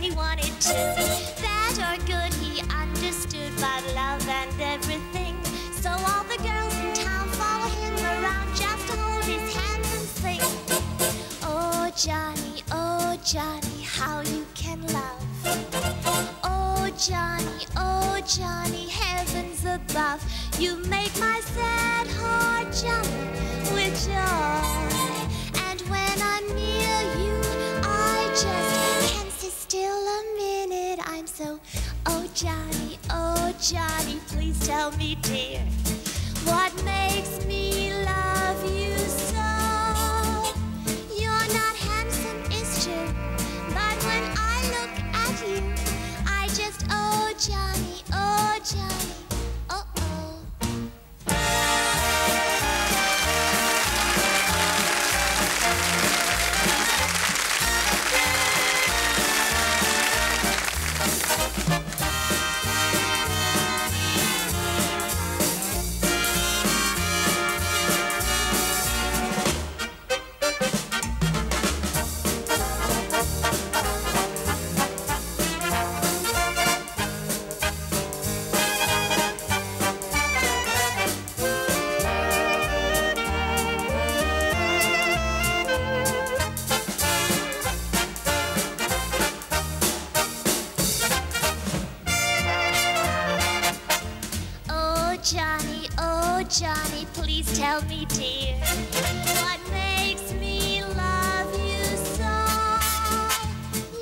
when he wanted to. Bad or good, he understood about love and everything. So all the girls in town follow him around just to hold his hand and sing. Oh, Johnny, oh, Johnny, how you can love. Oh, Johnny, oh, Johnny, heavens above, you make my sad heart jump with joy. Johnny, oh, Johnny, please tell me, dear, what makes me love you so? You're not handsome, it's true, but when I look at you, I just, oh, Johnny, oh, Johnny, Johnny, oh Johnny, please tell me, dear, what makes me love you so?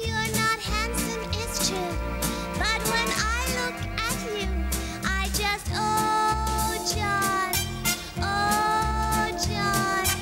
You're not handsome, it's true, but when I look at you, I just, oh Johnny, oh Johnny.